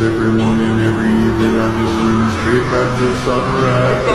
every morning, every evening, I'm just running straight back to sunrise.